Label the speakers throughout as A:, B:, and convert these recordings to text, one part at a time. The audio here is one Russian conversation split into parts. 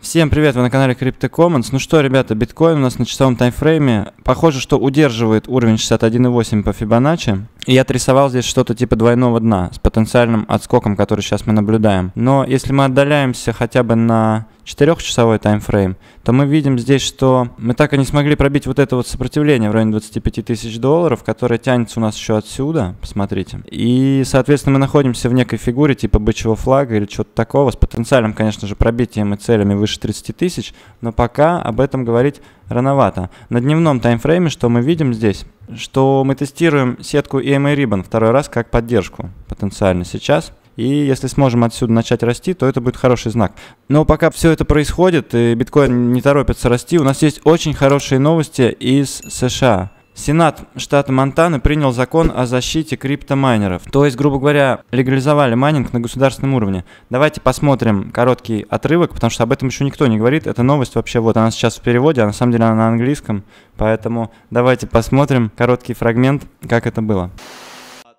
A: Всем привет, вы на канале Crypto Commons. Ну что, ребята, биткоин у нас на часовом таймфрейме. Похоже, что удерживает уровень 61.8 по Фибоначчи. И я отрисовал здесь что-то типа двойного дна с потенциальным отскоком, который сейчас мы наблюдаем. Но если мы отдаляемся хотя бы на 4-часовой таймфрейм, то мы видим здесь, что мы так и не смогли пробить вот это вот сопротивление в районе 25 тысяч долларов, которое тянется у нас еще отсюда, посмотрите. И, соответственно, мы находимся в некой фигуре типа бычьего флага или чего-то такого, с потенциальным, конечно же, пробитием и целями выше 30 тысяч, но пока об этом говорить рановато. На дневном таймфрейме что мы видим здесь? Что мы тестируем сетку EMA Ribbon второй раз как поддержку потенциально сейчас. И если сможем отсюда начать расти, то это будет хороший знак. Но пока все это происходит, и биткоин не торопится расти, у нас есть очень хорошие новости из США. Сенат штата Монтана принял закон о защите криптомайнеров. То есть, грубо говоря, легализовали майнинг на государственном уровне. Давайте посмотрим короткий отрывок, потому что об этом еще никто не говорит. Эта новость вообще вот, она сейчас в переводе, а на самом деле она на английском. Поэтому давайте посмотрим короткий фрагмент, как это было.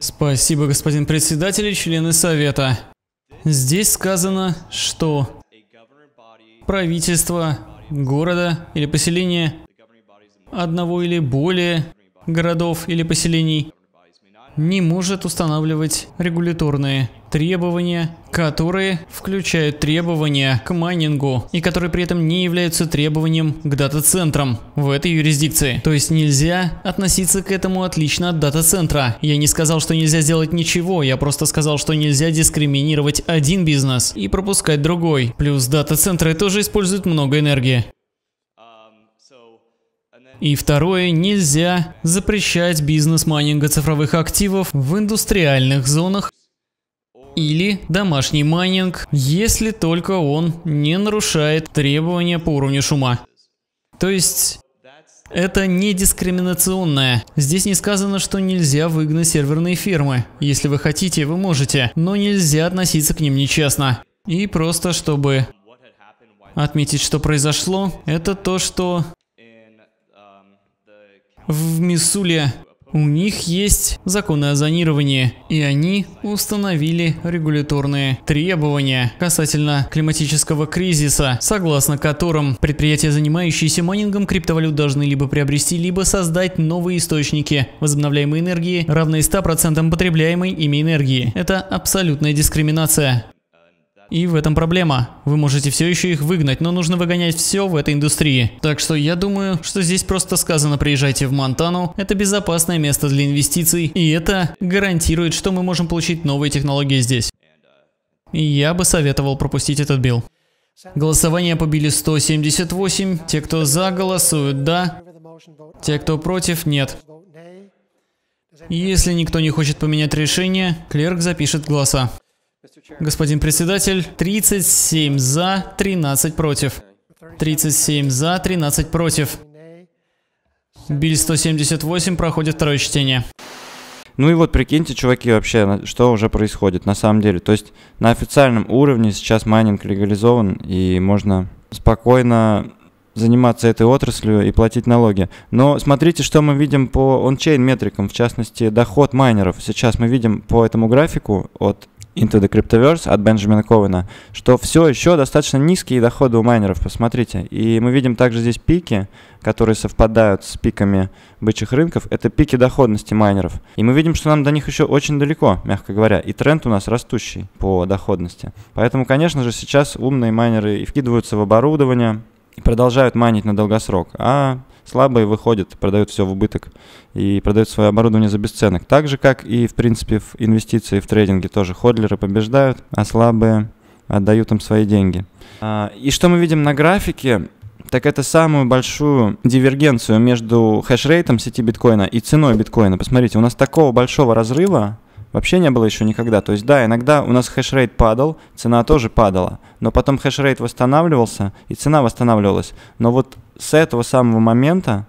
B: Спасибо, господин председатель и члены совета. Здесь сказано, что правительство города или поселения одного или более городов или поселений не может устанавливать регуляторные требования, которые включают требования к майнингу и которые при этом не являются требованием к дата-центрам в этой юрисдикции. То есть нельзя относиться к этому отлично от дата-центра. Я не сказал, что нельзя сделать ничего, я просто сказал, что нельзя дискриминировать один бизнес и пропускать другой. Плюс дата-центры тоже используют много энергии. И второе, нельзя запрещать бизнес майнинга цифровых активов в индустриальных зонах или домашний майнинг, если только он не нарушает требования по уровню шума. То есть это не дискриминационное. Здесь не сказано, что нельзя выгнать серверные фермы. Если вы хотите, вы можете, но нельзя относиться к ним нечестно. И просто чтобы отметить, что произошло, это то, что в Миссуле у них есть законы о зонировании, и они установили регуляторные требования касательно климатического кризиса, согласно которым предприятия, занимающиеся майнингом криптовалют, должны либо приобрести, либо создать новые источники возобновляемой энергии, равные 100% потребляемой ими энергии. Это абсолютная дискриминация. И в этом проблема. Вы можете все еще их выгнать, но нужно выгонять все в этой индустрии. Так что я думаю, что здесь просто сказано приезжайте в Монтану. Это безопасное место для инвестиций. И это гарантирует, что мы можем получить новые технологии здесь. И я бы советовал пропустить этот билл. Голосование побили 178. Те, кто за, голосуют «да». Те, кто против, нет. Если никто не хочет поменять решение, клерк запишет голоса. Господин председатель, 37 за, 13 против. 37 за, 13 против. Биль 178 проходит второе чтение.
A: Ну и вот прикиньте, чуваки, вообще, что уже происходит на самом деле. То есть на официальном уровне сейчас майнинг легализован, и можно спокойно заниматься этой отраслью и платить налоги. Но смотрите, что мы видим по ончейн метрикам, в частности, доход майнеров. Сейчас мы видим по этому графику от Into the Cryptoverse от Бенджамина Ковена, что все еще достаточно низкие доходы у майнеров, посмотрите. И мы видим также здесь пики, которые совпадают с пиками бычьих рынков, это пики доходности майнеров. И мы видим, что нам до них еще очень далеко, мягко говоря, и тренд у нас растущий по доходности. Поэтому, конечно же, сейчас умные майнеры и вкидываются в оборудование, и продолжают майнить на долгосрок, а слабые выходят, продают все в убыток и продают свое оборудование за бесценок. Так же, как и, в принципе, в инвестиции, в трейдинге тоже ходлеры побеждают, а слабые отдают им свои деньги. А, и что мы видим на графике, так это самую большую дивергенцию между хешрейтом сети биткоина и ценой биткоина. Посмотрите, у нас такого большого разрыва вообще не было еще никогда. То есть, да, иногда у нас хешрейт падал, цена тоже падала, но потом хешрейт восстанавливался, и цена восстанавливалась. Но вот с этого самого момента,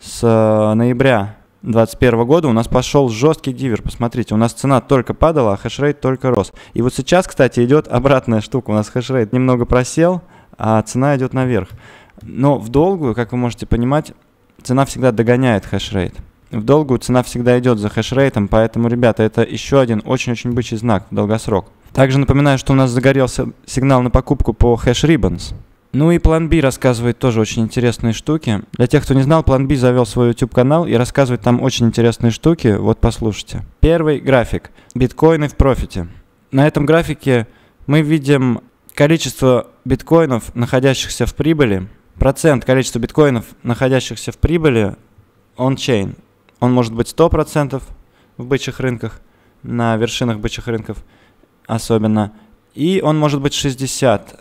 A: с э, ноября 2021 года у нас пошел жесткий дивер. Посмотрите, у нас цена только падала, а хешрейт только рос. И вот сейчас, кстати, идет обратная штука. У нас хешрейт немного просел, а цена идет наверх. Но в долгую, как вы можете понимать, цена всегда догоняет хешрейт в долгую цена всегда идет за хешрейтом, поэтому, ребята, это еще один очень-очень бычий знак в долгосрок. Также напоминаю, что у нас загорелся сигнал на покупку по Hash Ribbons. Ну и план B рассказывает тоже очень интересные штуки. Для тех, кто не знал, план B завел свой YouTube канал и рассказывает там очень интересные штуки. Вот послушайте. Первый график. Биткоины в профите. На этом графике мы видим количество биткоинов, находящихся в прибыли, процент количества биткоинов, находящихся в прибыли он-чейн. Он может быть 100% в бычьих рынках, на вершинах бычьих рынков особенно, и он может быть 60%,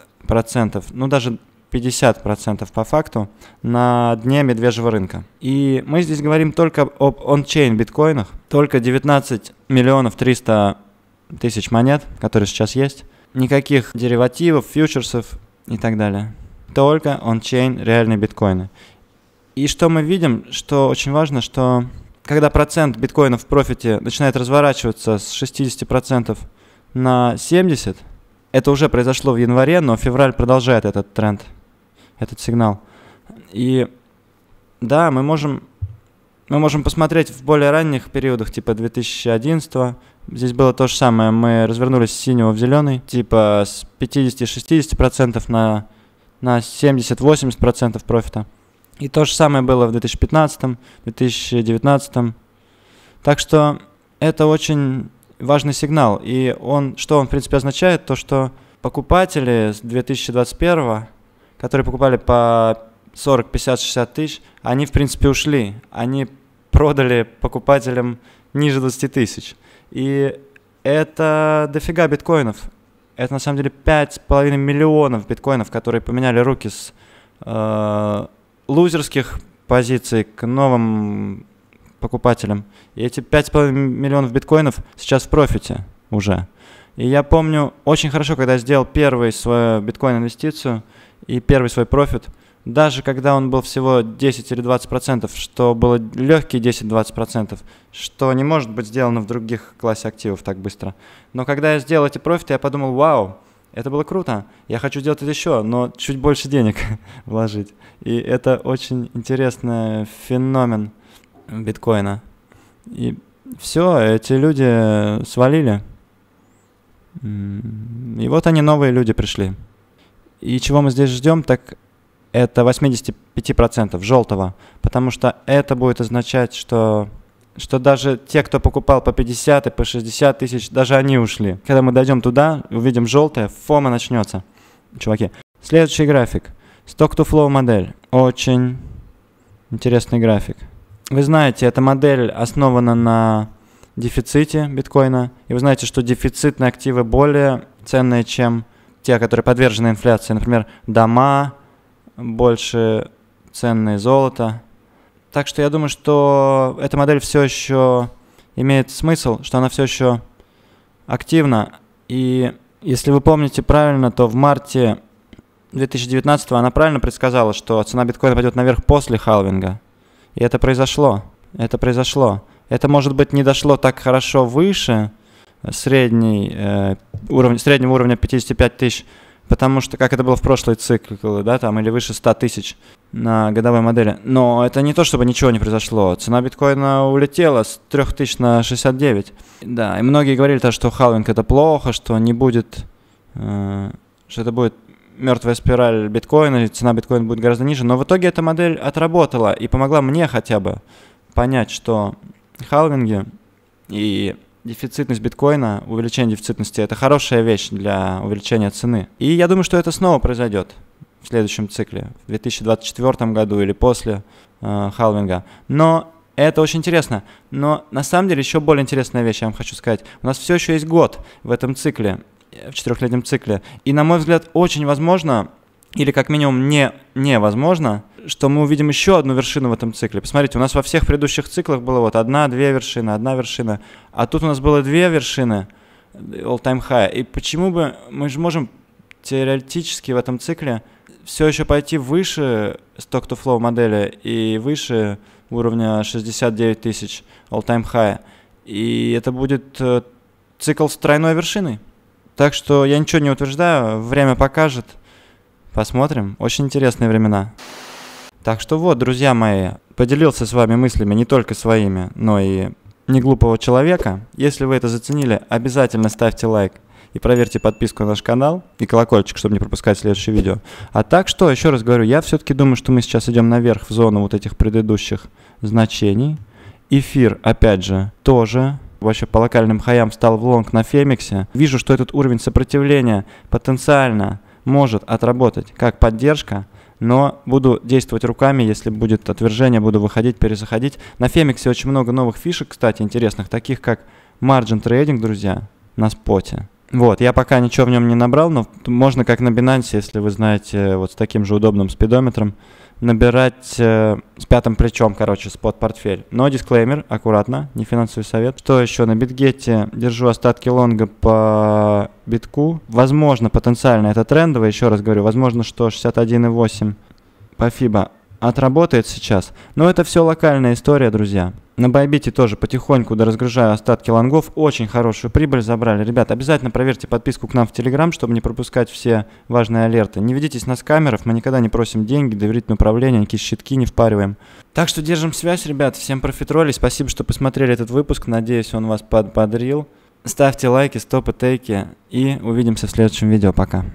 A: ну даже 50% по факту на дне медвежьего рынка. И мы здесь говорим только об он-чейн биткоинах, только 19 миллионов 300 тысяч монет, которые сейчас есть, никаких деривативов, фьючерсов и так далее. Только он-чейн реальные биткоины. И что мы видим, что очень важно, что когда процент биткоинов в профите начинает разворачиваться с 60% на 70%, это уже произошло в январе, но февраль продолжает этот тренд, этот сигнал. И да, мы можем, мы можем посмотреть в более ранних периодах, типа 2011 Здесь было то же самое. Мы развернулись с синего в зеленый, типа с 50-60% на, на 70-80% профита. И то же самое было в 2015, 2019. Так что это очень важный сигнал. И он, что он, в принципе, означает? То, что покупатели с 2021, которые покупали по 40, 50, 60 тысяч, они, в принципе, ушли. Они продали покупателям ниже 20 тысяч. И это дофига биткоинов. Это на самом деле 5,5 миллионов биткоинов, которые поменяли руки с э, лузерских позиций к новым покупателям. И эти 5,5 миллионов биткоинов сейчас в профите уже. И я помню очень хорошо, когда я сделал первый свою биткоин-инвестицию и первый свой профит – даже когда он был всего 10 или 20 процентов, что было легкие 10-20 процентов, что не может быть сделано в других классе активов так быстро. Но когда я сделал эти профиты, я подумал, вау, это было круто, я хочу сделать это еще, но чуть больше денег вложить. И это очень интересный феномен биткоина. И все, эти люди свалили. И вот они, новые люди, пришли. И чего мы здесь ждем, так это 85% желтого, потому что это будет означать, что, что даже те, кто покупал по 50 и по 60 тысяч, даже они ушли. Когда мы дойдем туда, увидим желтое, фома начнется. Чуваки. Следующий график. Stock-to-flow модель. Очень интересный график. Вы знаете, эта модель основана на дефиците биткоина. И вы знаете, что дефицитные активы более ценные, чем те, которые подвержены инфляции. Например, дома, больше ценное золото. Так что я думаю, что эта модель все еще имеет смысл, что она все еще активна. И если вы помните правильно, то в марте 2019 она правильно предсказала, что цена биткоина пойдет наверх после халвинга. И это произошло. Это произошло. Это, может быть, не дошло так хорошо выше средней, э, уровня, среднего уровня 55 тысяч, потому что, как это было в прошлый цикл, да, там, или выше 100 тысяч на годовой модели. Но это не то, чтобы ничего не произошло. Цена биткоина улетела с 3000 на 69. Да, и многие говорили, то, что халвинг это плохо, что не будет, э, что это будет мертвая спираль биткоина, цена биткоина будет гораздо ниже. Но в итоге эта модель отработала и помогла мне хотя бы понять, что халвинги и дефицитность биткоина, увеличение дефицитности – это хорошая вещь для увеличения цены. И я думаю, что это снова произойдет в следующем цикле, в 2024 году или после э, халвинга. Но это очень интересно. Но на самом деле еще более интересная вещь, я вам хочу сказать. У нас все еще есть год в этом цикле, в четырехлетнем цикле. И, на мой взгляд, очень возможно, или как минимум не, невозможно, что мы увидим еще одну вершину в этом цикле. Посмотрите, у нас во всех предыдущих циклах было вот одна-две вершины, одна вершина, а тут у нас было две вершины all-time high. И почему бы мы же можем теоретически в этом цикле все еще пойти выше stock-to-flow модели и выше уровня 69 тысяч all-time high. И это будет э, цикл с тройной вершиной. Так что я ничего не утверждаю, время покажет. Посмотрим. Очень интересные времена. Так что вот, друзья мои, поделился с вами мыслями не только своими, но и не глупого человека. Если вы это заценили, обязательно ставьте лайк. и проверьте подписку на наш канал и колокольчик, чтобы не пропускать следующее видео. А так что, еще раз говорю, я все-таки думаю, что мы сейчас идем наверх в зону вот этих предыдущих значений. Эфир, опять же, тоже вообще по локальным хаям встал в лонг на Фемиксе. Вижу, что этот уровень сопротивления потенциально может отработать как поддержка, но буду действовать руками, если будет отвержение, буду выходить, перезаходить. На Фемиксе очень много новых фишек, кстати, интересных, таких как Margin Trading, друзья, на споте. Вот, я пока ничего в нем не набрал, но можно как на Binance, если вы знаете, вот с таким же удобным спидометром, набирать э, с пятым плечом, короче, спот-портфель. Но дисклеймер, аккуратно, не финансовый совет. Что еще? На битгете держу остатки лонга по битку. Возможно, потенциально это трендовое, еще раз говорю, возможно, что 61,8 по FIBA отработает сейчас. Но это все локальная история, друзья. На Байбите тоже потихоньку доразгружаю остатки лонгов. Очень хорошую прибыль забрали. Ребят, обязательно проверьте подписку к нам в Телеграм, чтобы не пропускать все важные алерты. Не ведитесь на камеров, мы никогда не просим деньги, доверительное управление, никакие щитки не впариваем. Так что держим связь, ребят. Всем профитроли. Спасибо, что посмотрели этот выпуск. Надеюсь, он вас подбодрил. Ставьте лайки, стопы, тейки. И увидимся в следующем видео. Пока.